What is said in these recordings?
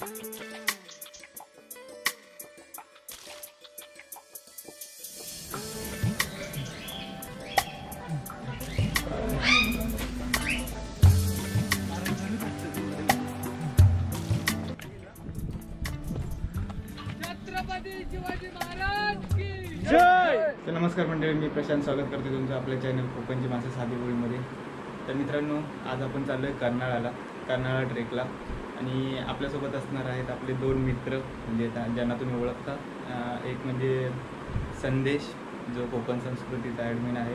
तर नमस्कार मंडळी मी प्रशांत स्वागत करते तुमचं आपल्या चॅनल कोकणची म्हणजे माणसं साधी बोळीमध्ये तर मित्रांनो आज आपण चाललो आहे कर्नाळाला. कर्नाळा ट्रेकला आणि आपल्यासोबत असणार आहेत आपले दोन मित्र म्हणजे त्या- ज्यांना तुम्ही ओळखता. एक म्हणजे संदेश जो कोकण संस्कृतीचा ॲडमिन आहे.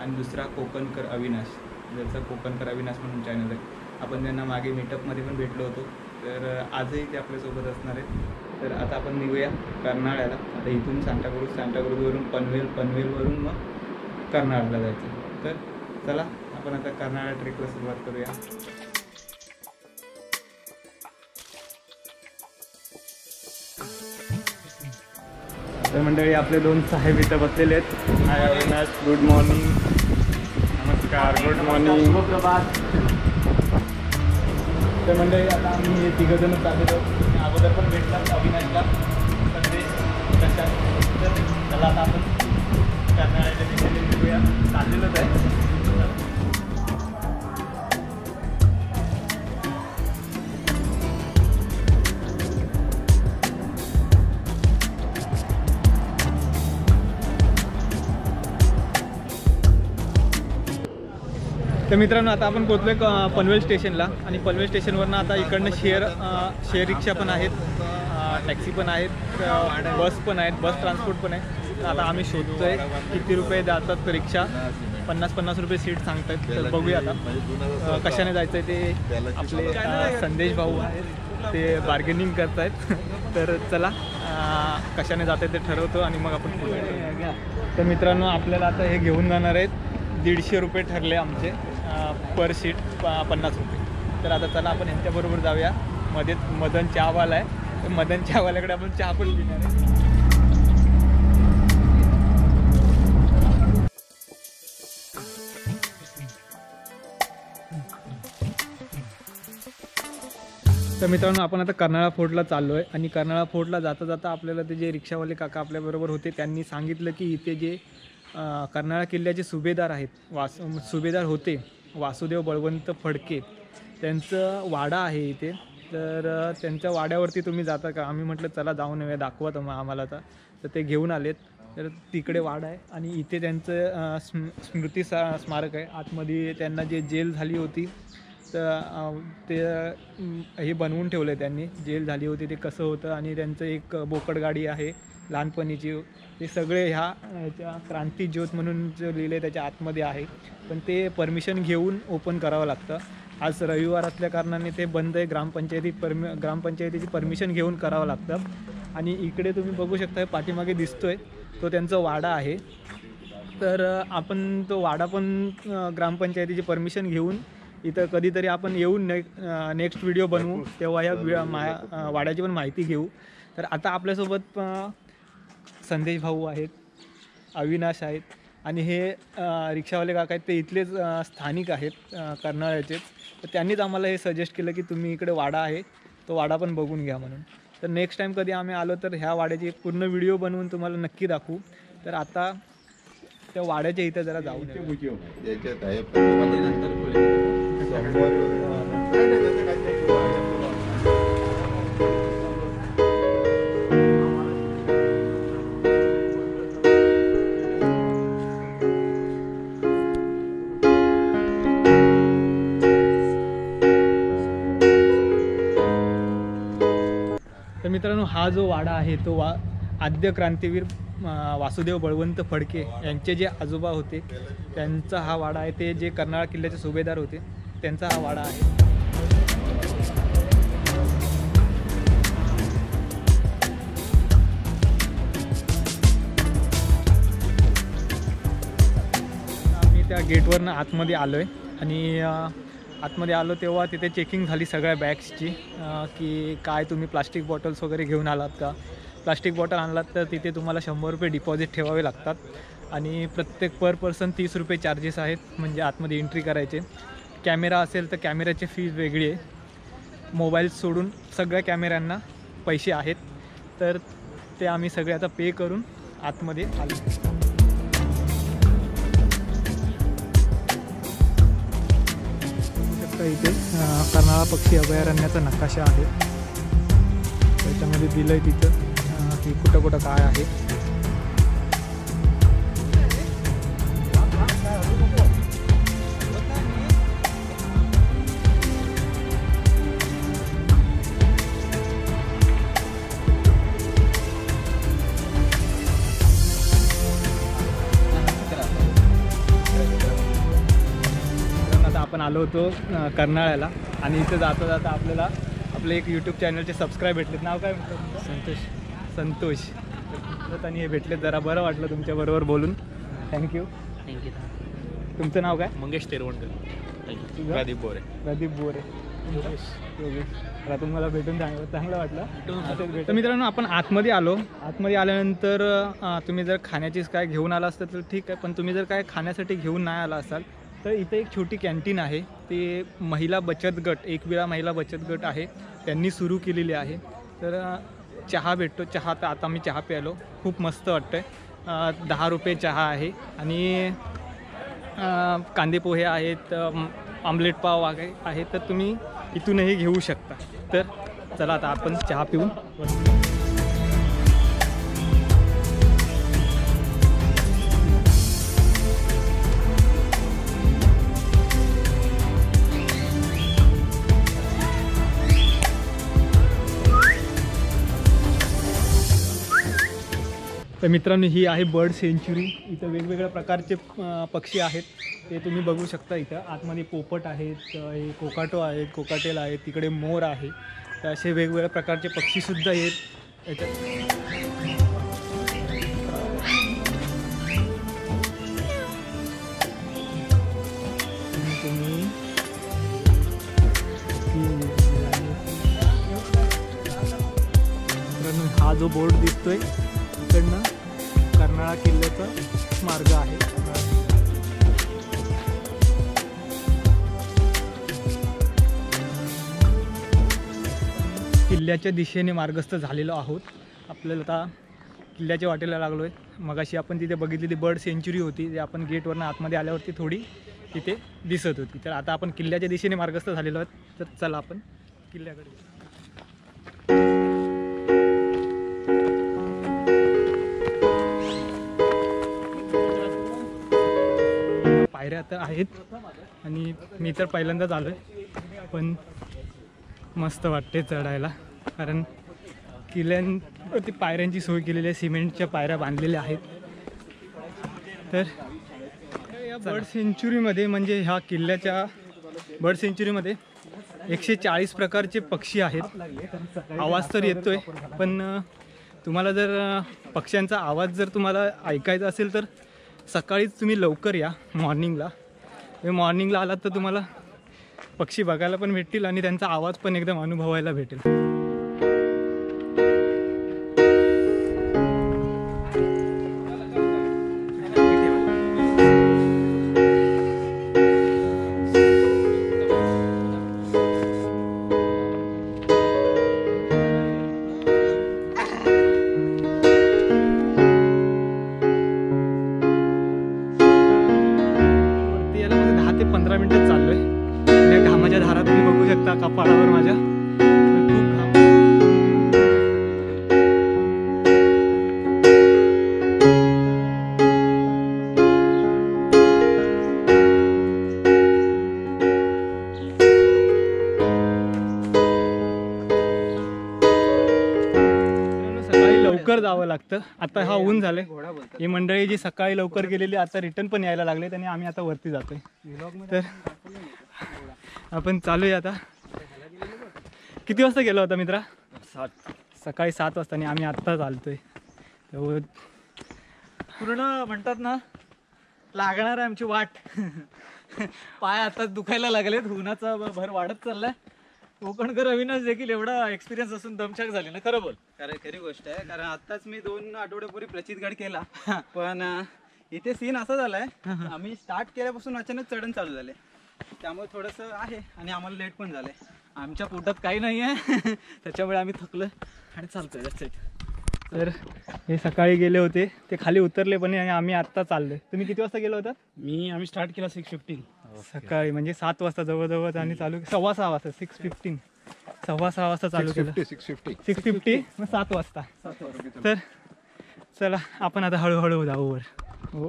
आणि दुसरा कोकणकर अविनाश ज्याचा कोकणकर अविनाश म्हणून चॅनल आहे. आपण त्यांना मागे मीटअपमध्ये पण भेटलो होतो. तर आजही ते आपल्यासोबत असणार आहेत. तर आता आपण निघूया कर्नाळ्याला. आता इथून सांताक्रूज सांताक्रूजवरून पनवेल पनवेलवरून मग कर्नाळ्याला जायचं. तर चला आपण आता कर्नाळा ट्रेकला सुरुवात करूया. तर मंडळी आपले दोन साहेब इथं बसलेले आहेत. हाय अविनाश गुड मॉर्निंग नमस्कार गुड मॉर्निंग तर मंडळी आता आम्ही तिघंजणच चाललेलो अगोदर पण भेटला अविनाशला. संदेश प्रशांत तर त्याला आता आपण कर्नाळ्याच्या दिशेने निघूया. आहे. तर मित्रांनो आता आपण पोचलो आहे पनवेल स्टेशनला. आणि पनवेल स्टेशनवरनं आता इकडनं शेअर शेअर रिक्षा पण आहेत टॅक्सी पण आहेत बस पण आहेत बस ट्रान्सपोर्ट पण आहे. आता आम्ही शोधतो आहे किती रुपये जातात रिक्षा. पन्नास पन्नास रुपये सीट सांगतात तर बघूया आता कशाने जायचं आहे ते आपले संदेश भाऊ आहेत ते बार्गेनिंग करत आहेत तर चला कशाने जात आहे ते ठरवतो आणि मग आपण तर मित्रांनो आपल्याला आता हे घेऊन जाणार आहेत. दीडशे रुपये ठरले आमचे. पर सीट प- पन्नास रुपये. तर आता चला आपण यांच्याबरोबर जाऊया. मध्ये मदन चहावाला आहे. तर मदन चहावाल्याकडे आपण चहा पण घेणार आहे. तर मित्रांनो आपण आता कर्नाळा फोर्टला चाललो आहे आणि कर्नाळा फोर्टला जाता जाता आपल्याला ते जे रिक्षावाले काका आपल्याबरोबर होते त्यांनी सांगितलं की इथे जे कर्नाळा किल्ल्याचे सुभेदार आहेत वास सुभेदार होते. वासुदेव बळवंत फडके त्यांचं वाडा आहे इथे. तर त्यांच्या वाड्यावरती तुम्ही जाता का? आम्ही म्हटलं चला जाऊन येऊया दाखवा तुम्हा आम्हाला आता. तर ते घेऊन आलेत. तर तिकडे वाडा आहे आणि इथे त्यांचं स्म स्मृती सा स्मारक आहे. आतमध्ये त्यांना जे जेल झाली होती तर ते हे बनवून ठेवलं आहे त्यांनी. जेल झाली होती ते कसं होतं? आणि त्यांचं एक बोकड गाडी आहे लहानपणीची. ते सगळे ह्या ह्याच्या क्रांती ज्योत म्हणून जे लिहिलं आहे त्याच्या आतमध्ये आहे. पण ते परमिशन घेऊन ओपन करावं लागतं. आज रविवार असल्या कारणाने ते बंद आहे. ग्रामपंचायतीत परमि ग्रामपंचायतीची परमिशन घेऊन करावं लागतं. आणि इकडे तुम्ही बघू शकता पाठीमागे दिसतोय तो त्यांचा वाडा आहे. तर आपण तो वाडा पण ग्रामपंचायतीची परमिशन घेऊन इथं कधीतरी आपण येऊन ने नेक्स्ट व्हिडिओ बनवू. तेव्हा या वि- मा अ, वाड्याची पण माहिती घेऊ. तर आता आपल्यासोबत संदेश भाऊ आहेत अविनाश आहेत आणि हे रिक्षावाले काका आहेत ते इथलेच स्थानिक आहेत कर्नाळ्याचेच. तर त्यांनीच आम्हाला हे सजेस्ट केलं की तुम्ही इकडे वाडा आहे तो वाडा पण बघून घ्या म्हणून. तर नेक्स्ट टाईम कधी आम्ही आलो तर ह्या वाड्याची एक पूर्ण व्हिडिओ बनवून तुम्हाला नक्की दाखवू. तर आता त्या वाड्याच्या इथं जरा जाऊन येऊ. हा जो वाडा आहे तो वा आद्य क्रांतीवीर वासुदेव बळवंत फडके यांचे जे आजोबा होते त्यांचा हा वाडा आहे. ते जे कर्नाळा किल्ल्याचे सुभेदार होते त्यांचा हा वाडा आहे. आम्ही त्या गेटवरनं आतमध्ये आलो आहे आणि आतमध्ये आलो तेव्हा तिथे चेकिंग झाली सगळ्या बॅग्सची की काय तुम्ही प्लास्टिक बॉटल्स वगैरे घेऊन आलात का? प्लास्टिक बॉटल आणलात तर तिथे तुम्हाला शंभर रुपये डिपॉझिट ठेवावे लागतात. आणि प्रत्येक पर पर्सन तीस रुपये चार्जेस आहेत म्हणजे आतमध्ये एंट्री करायचे. कॅमेरा असेल तर कॅमेऱ्याची फीज वेगळी आहे. मोबाईल सोडून सगळ्या कॅमेऱ्यांना पैसे आहेत. तर ते आम्ही सगळे आता पे करून आतमध्ये आलो. शकता इथे? कर्नाळा पक्षी अभयारण्याचा नकाशा आहे. त्याच्यामध्ये दिलं आहे तिथं की कुठं कुठं काय आहे. आलो होतो कर्नाळ्याला. आणि इथं जाता जाता आपल्याला आपले एक यूट्यूब चॅनलचे सबस्क्राईब भेटलेत. नाव काय संतोष. संतोष. आणि हे भेटलेत. जरा बरं वाटलं तुमच्याबरोबर बोलून. थँक्यू थँक्यू तुमचं नाव काय? मंगेश तेरवणकर? प्रदीप बोरे. प्रदीप बोरे. तुम्हाला भेटून चांगलं चांगलं वाटलं. तर मित्रांनो आपण आतमध्ये आलो. आतमध्ये आल्यानंतर तुम्ही जर खाण्याचीच काय घेऊन आला असतं तर ठीक आहे. पण तुम्ही जर काय खाण्यासाठी घेऊन नाही आला असाल तर इथे एक छोटी कॅन्टीन आहे. ते महिला बचत गट एकविरा महिला बचत गट आहे. त्यांनी सुरू केलेली आहे. तर चहा भेटतो. चहा तर आता मी चहा प्यालो. खूप मस्त वाटतं आहे दहा रुपये चहा आहे. आणि कांदेपोहे कांदे पोहे आहेत आमलेट पाव वगैरे आहे तर तुम्ही इथूनही घेऊ शकता. तर चला आता आपण चहा पिऊन तर मित्रांनो ही आहे बर्ड सेंच्युरी इथं वेगवेगळ्या प्रकारचे पक्षी आहेत. ते तुम्ही बघू शकता इथं. आतमध्ये पोपट आहेत हे कोकाटो आहेत कोकाटेल आहेत तिकडे मोर आहे. तर असे वेगवेगळ्या प्रकारचे पक्षीसुद्धा आहेत. याच्यात तुम्ही हा जो बोर्ड दिसतोय इकडनं पन्हाळा किल्ल्याचा मार्ग आहे. किल्ल्याच्या दिशेने मार्गस्थ झालेलो आहोत. आपल्याला आता किल्ल्याच्या वाटेला लागलो आहे मगाशी आपण तिथे बघितलेली बर्ड सेंच्युरी होती जे आपण गेटवरनं आतमध्ये आल्यावरती थोडी तिथे दिसत होती. तर आता आपण किल्ल्याच्या दिशेने मार्गस्थ झालेलो आहोत. तर चला आपण किल्ल्याकडे तर आहेत. आणि मी तर पहिल्यांदाच आलो आहे पण मस्त वाटते चढायला. कारण किल्ल्यांवरती पायऱ्यांची सोय केलेली आहे. सिमेंटच्या पायऱ्या बांधलेल्या आहेत. तर या बर्ड सेंच्युरीमध्ये म्हणजे ह्या किल्ल्याच्या बर्ड सेंच्युरीमध्ये एकशे चाळीस प्रकारचे पक्षी आहेत. आवाज तर येतोय पण तुम्हाला जर पक्ष्यांचा आवाज जर तुम्हाला ऐकायचा असेल तर सकाळीच तुम्ही लवकर या मॉर्निंगला. मॉर्निंगला आलात तर तुम्हाला पक्षी बघायला पण भेटतील आणि त्यांचा आवाज पण एकदम अनुभवायला भेटेल. दहा ते पंधरा मिनिटं चाललोय. आणि या घामाच्या धारा तुम्ही बघू शकता कपाळावर माझ्या. खूप घाम. लवकर जावं लागतं. आता हा ऊन झालंय. ही मंडळी जी सकाळी लवकर गेलेली आता रिटर्न पण यायला लागले आणि आम्ही आता वरती जातोय. तर आपण चालूया आता. किती वाजता गेलो होता मित्रा? सात. सकाळी सात वाजता आणि आम्ही आत्ता चालतोय. तर पूर्ण म्हणतात ना लागणार आहे आमची वाट. पाय आता दुखायला लागलेत उन्हाचा भर वाढत चाललाय. कोकणकर अविनाश देखील एवढा एक्सपिरियन्स असून दमछाक झाली ना खरं बोल. खरं खरी गोष्ट आहे कारण आताच मी दोन आठवड्यापूर्वी प्रचितगड केला. पण इथे सीन असा झालाय आम्ही स्टार्ट केल्यापासून अचानक चढण चालू झाले. त्यामुळे थोडस आहे आणि आम्हाला लेट पण झालंय. आमच्या पोटात काही नाही आहे. त्याच्यामुळे आम्ही थकलोय आणि चालतोय it. तर हे सकाळी गेले होते ते खाली उतरले पण आणि आम्ही आत्ता चाललोय. तुम्ही किती वाजता गेलो होतात मी आम्ही स्टार्ट केला सिक्स फिफ्टीन सकाळी म्हणजे सात वाजता जवळजवळ आणि चालू सव्वा सहा वाजता सिक्स फिफ्टीन सव्वा सहा वाजता चालू केलं. सिक्स फिफ्टी सिक्स फिफ्टी मग सात वाजता. तर चला आपण आता हळूहळू जाऊ वर. हो.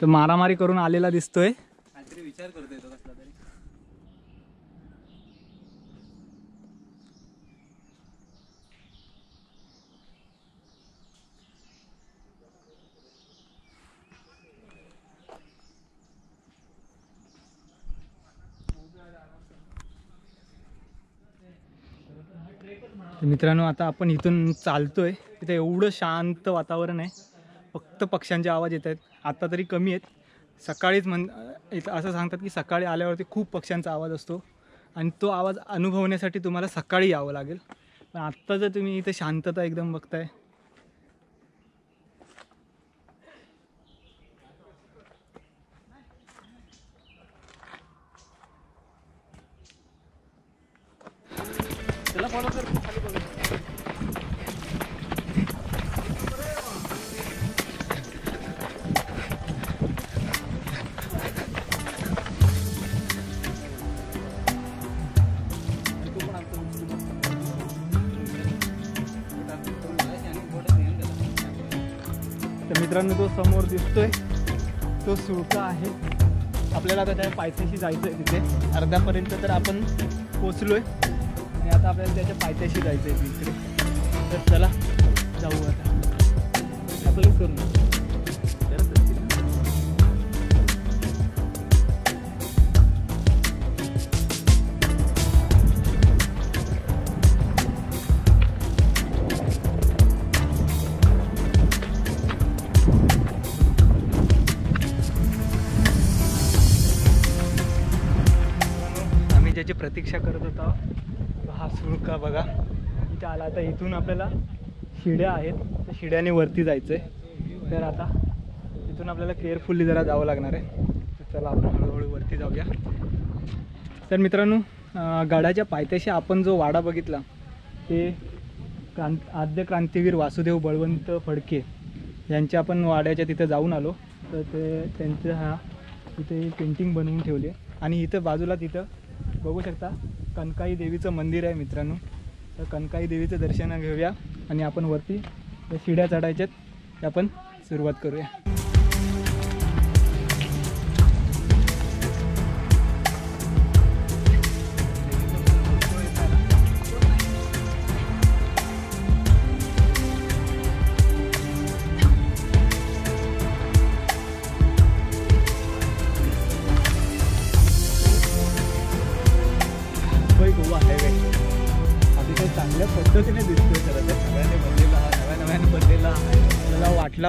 तर मारामारी करून आलेला दिसतोय. विचार करतोय तो कसला तरी तर मित्रांनो आता आपण इथून चालतोय. तिथे एवढं शांत वातावरण आहे. फक्त पक्ष्यांचे आवाज येत आहेत. आत्ता तरी कमी आहेत. सकाळीच म्हण इथं असं सांगतात की सकाळी आल्यावरती खूप पक्ष्यांचा आवाज असतो आणि तो आवाज अनुभवण्यासाठी तुम्हाला सकाळी यावं लागेल. पण आत्ता जर तुम्ही इथे शांतता एकदम बघताय. तर मित्रांनो तो समोर दिसतोय. तो सुळका आहे. आपल्याला आता त्या पायथ्याशी जायचं आहे तिथे. अर्ध्यापर्यंत तर आपण पोचलोय. आणि आता आपल्याला त्याच्या पायथ्याशी जायचं आहे तिकडे तर चला जाऊ आता. आपलं करू. प्रतीक्षा करत होता. हा सुळका बघा. इथे आला आता इथून आपल्याला शिड्या आहेत. त्या शिड्याने वरती जायचं आहे तर आता इथून आपल्याला केअरफुल्ली जरा जावं लागणार आहे. तर चला आपण हळूहळू वरती जाऊया. तर मित्रांनो गडाच्या पायथ्याशी आपण जो वाडा बघितला ते क्रांत आद्य क्रांतीवीर वासुदेव बळवंत फडके यांच्या आपण वाड्याच्या तिथं जाऊन आलो. तर ते त्यांचं हा इथे पेंटिंग बनवून ठेवले. आणि इथं बाजूला तिथं बघू शकता कनकाई देवीचं मंदिर आहे मित्रांनो. तर कनकाई देवीचं दर्शन घेऊया आणि आपण वरती शिड्या चढायच्यात त्या आपण सुरुवात करूया.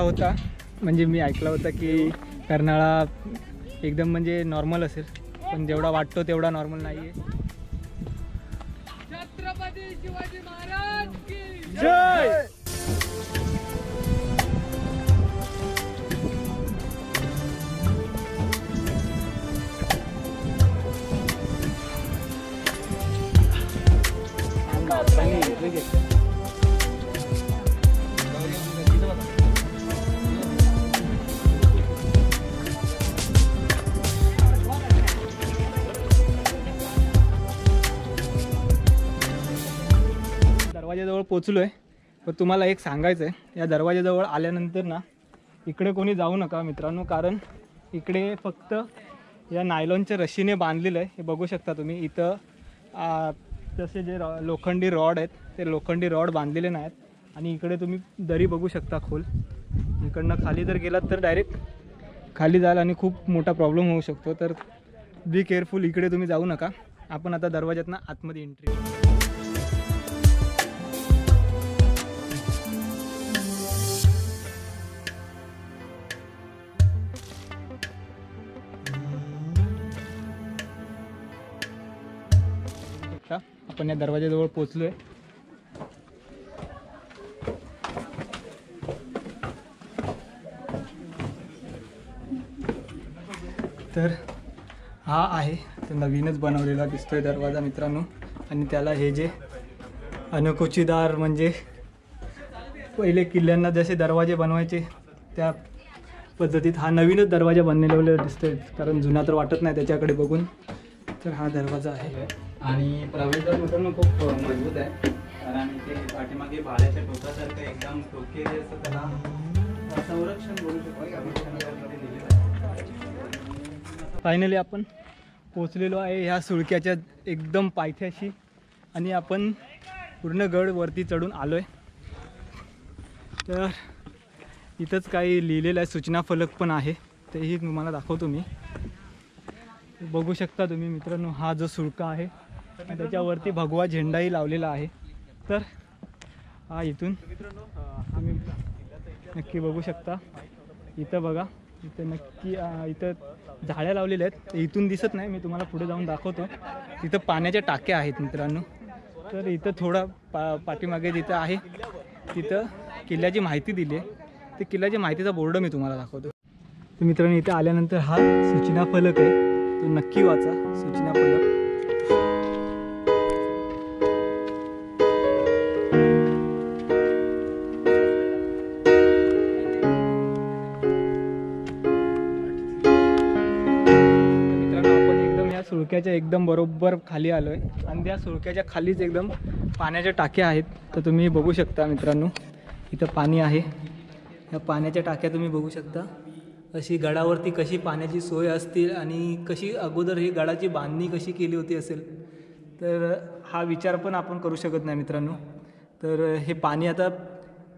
होता. म्हणजे मी ऐकला होता की कर्नाळा एकदम म्हणजे नॉर्मल असेल. पण जेवढा वाटतो तेवढा नॉर्मल नाही आहे छत्रपती शिवाजी महाराज की जय! दरवाजाजवळ पोचलो आहे पण तुम्हाला एक सांगायचं आहे या दरवाजाजवळ आल्यानंतर ना इकडे कोणी जाऊ नका मित्रांनो कारण इकडे फक्त या नायलॉनच्या रशीने बांधलेलं आहे. हे बघू शकता तुम्ही इथं तसे जे रॉ लोखंडी रॉड आहेत ते लोखंडी रॉड बांधलेले नाहीत. आणि इकडे तुम्ही दरी बघू शकता खोल. इकडनं खाली जर गेलात तर डायरेक्ट खाली जाल आणि खूप मोठा प्रॉब्लेम होऊ शकतो. तर बी केअरफुल इकडे तुम्ही जाऊ नका. आपण आता दरवाज्यातनं आतमध्ये एंट्री आता आपण या दरवाजाजवळ पोचलोय तर हा आहे तो नवीनच बनवलेला दिसतोय दरवाजा मित्रांनो. आणि त्याला हे जे अनकोचीदार म्हणजे पहिले किल्ल्यांना जसे दरवाजे बनवायचे त्या पद्धतीत हा नवीनच दरवाजा बनलेला दिसतोय. कारण जुना तर वाटत नाही त्याच्याकडे बघून. तर हा दरवाजा आहे. आणि प्रवेशद्वार मित्रांनो खूप मजबूत आहे. कारण ते पाठीमागे भाड्याच्या टोकासारखं एकदम टोके असं त्याला संरक्षण बोलू शकतो. संरक्षणामध्ये दिलेलं फायनली आपण पोचलेलो आहे ह्या सुळक्याच्या एकदम पायथ्याशी आणि आपण पूर्ण गड वरती चढून आलो आहे तर इथंच काही लिहिलेलं आहे सूचना फलक पण आहे. तेही तुम्हाला दाखवतो मी. बघू शकता तुम्ही मित्रांनो हा जो सुळका आहे आणि त्याच्यावरती भगवा झेंडाही लावलेला आहे. तर हा इथून तुम्ही नक्की बघू शकता. इथं बघा इथं नक्की इथं झाड्या लावलेल्या आहेत. इथून दिसत नाही मी तुम्हाला पुढे जाऊन दाखवतो. तिथं पाण्याच्या टाक्या आहेत मित्रांनो. तर इथं थोडा पा पाठीमागे जिथं आहे तिथं किल्ल्याची माहिती दिली आहे. ते किल्ल्याची माहितीचा बोर्ड मी तुम्हाला दाखवतो. तर मित्रांनो इथे आल्यानंतर हा सूचना फलक आहे. तो नक्की वाचा सूचना फलक. एकदम बरोबर खाली आलो आहे आणि त्या सुळक्याच्या खालीच एकदम पाण्याच्या टाक्या आहेत. तर तुम्ही बघू शकता मित्रांनो इथं पाणी आहे. या पाण्याच्या टाक्या तुम्ही बघू शकता. अशी गडावरती कशी पाण्याची सोय असतील आणि कशी अगोदर ही गडाची बांधणी कशी केली होती असेल तर हा विचार पण आपण करू शकत नाही मित्रांनो. तर हे पाणी आता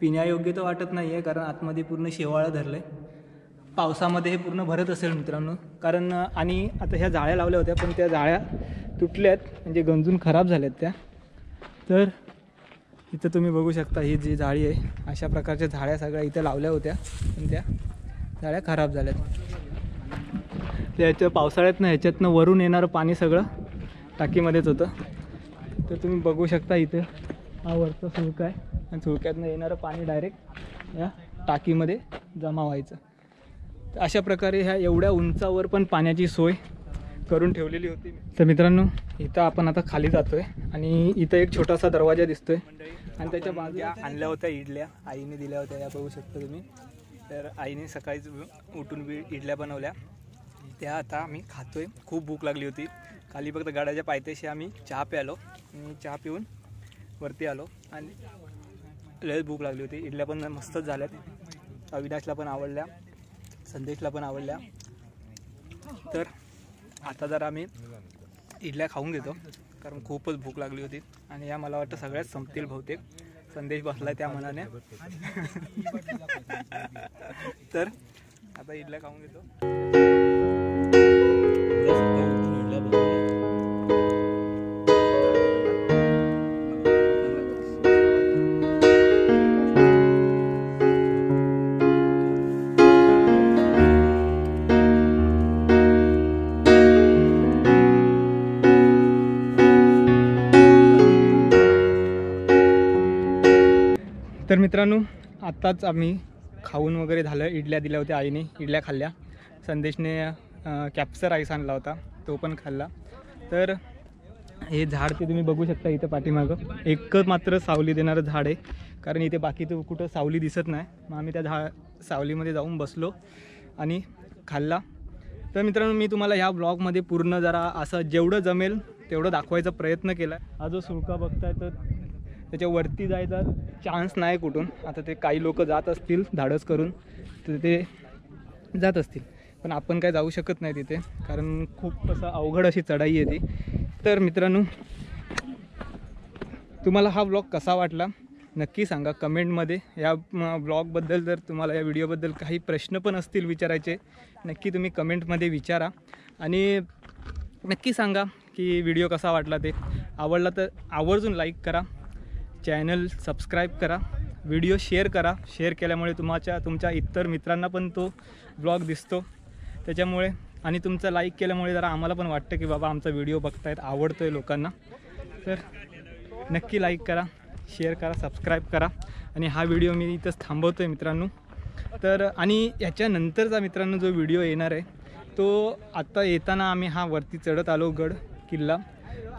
पिण्यायोग्य तर वाटत नाही आहे कारण आतमध्ये पूर्ण शेवाळं धरलं आहे पावसामध्ये हे पूर्ण भरत असेल मित्रांनो. कारण आणि आता ह्या जाळ्या लावल्या होत्या पण त्या जाळ्या तुटल्यात. म्हणजे गंजून खराब झाल्यात त्या. तर इथं तुम्ही बघू शकता ही जी जाळी आहे. अशा प्रकारच्या झाड्या सगळ्या इथं लावल्या होत्या. पण त्या जाळ्या खराब झाल्यात. याच्या पावसाळ्यातनं ह्याच्यातनं वरून येणारं पाणी सगळं टाकीमध्येच होतं. तर तुम्ही बघू शकता इथं हा वरचा सुळका आहे. आणि सुळक्यातनं येणारं पाणी डायरेक्ट या टाकीमध्ये जमा व्हायचं. अशा प्रकारे ह्या एवढ्या उंचावर पण पाण्याची सोय करून ठेवलेली होती तर मित्रांनो इथं आपण आता खाली जातोय आणि इथं एक छोटासा दरवाजा दिसतोय. आणि त्याच्या बाजूला आणल्या होत्या इडल्या. आईने दिल्या होत्या या बघू शकता तुम्ही. तर आईने सकाळीच उठून बी इडल्या बनवल्या. त्या आता आम्ही खातोय. खूप भूक लागली होती. खाली फक्त गाड्याच्या पायथ्याशी आम्ही चहा प्यालो आणि चहा पिऊन वरती आलो. आणि लयच भूक लागली होती. इडल्या पण मस्तच झाल्यात. अविनाशला पण आवडल्या. संदेशला पण आवडल्या. तर आता जर आम्ही इडल्या खाऊन घेतो कारण खूपच भूक लागली होती आणि या मला वाटतं सगळ्यात संपतील बहुतेक. संदेश बसलाय त्या मनाने. तर आता इडल्या खाऊन घेतो. तर मित्रांनो आत्ताच आम्ही खाऊन वगैरे झालं. इडल्या दिल्या होत्या आईने इडल्या खाल्ल्या. संदेशने कॅप्सर आईस आणला होता. तो पण खाल्ला. तर हे झाड ते तुम्ही बघू शकता इथं पाठीमागं. एकच मात्र सावली देणारं झाड आहे. कारण इथे बाकी तर कुठं सावली दिसत नाही. मग आम्ही त्या झा सावलीमध्ये जाऊन बसलो आणि खाल्ला. तर मित्रांनो मी तुम्हाला ह्या ब्लॉगमध्ये पूर्ण जरा असं जेवढं जमेल तेवढं दाखवायचा प्रयत्न केला. हा जो सुळका बघताय तर त्याच्यावरती जायचा चान्स नाही कुठून. आता ते काही लोक जात असतील धाडस करून तर ते जात असतील. पण आपण काय जाऊ शकत नाही तिथे कारण खूप असं अवघड अशी चढाई आहे ती. तर मित्रांनो तुम्हाला हा ब्लॉग कसा वाटला? नक्की सांगा कमेंटमध्ये या ब्लॉगबद्दल जर तुम्हाला या व्हिडिओबद्दल काही प्रश्न पण असतील विचारायचे नक्की तुम्ही कमेंटमध्ये विचारा. आणि नक्की सांगा की व्हिडिओ कसा वाटला ते. आवडला तर आवर्जून लाईक करा. चॅनल सबस्क्राईब करा व्हिडिओ शेअर करा. शेअर केल्यामुळे तुमच्या तुमच्या इतर मित्रांना पण तो ब्लॉग दिसतो. त्याच्यामुळे आणि तुमचं लाईक केल्यामुळे जरा आम्हाला पण वाटतं की बाबा आमचा व्हिडिओ बघतायत आवडतो आहे लोकांना. तर नक्की लाईक करा शेअर करा सबस्क्राईब करा. आणि हा व्हिडिओ मी इथंच थांबवतो आहे मित्रांनो. तर आणि याच्यानंतरचा मित्रांनो जो व्हिडिओ येणार आहे तो आत्ता येताना आम्ही हा वरती चढत आलो गड किल्ला.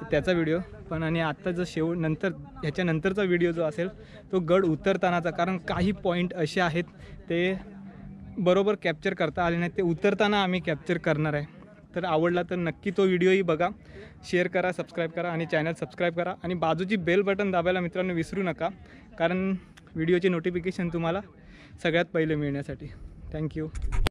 तर त्याचा व्हिडिओ पण आणि आत्ता जो शेवट नंतर ह्याच्यानंतरचा व्हिडिओ जो असेल तो गड उतरतानाचा. कारण काही पॉईंट असे आहेत ते बरोबर कॅप्चर करता आले नाही ते उतरताना आम्ही कॅप्चर करणार आहे. तर आवडला तर नक्की तो व्हिडिओही बघा. शेअर करा सबस्क्राईब करा आणि चॅनल सबस्क्राईब करा. आणि बाजूची बेल बटन दाबायला मित्रांनो विसरू नका. कारण व्हिडिओचे नोटिफिकेशन तुम्हाला सगळ्यात पहिले मिळण्यासाठी. थँक्यू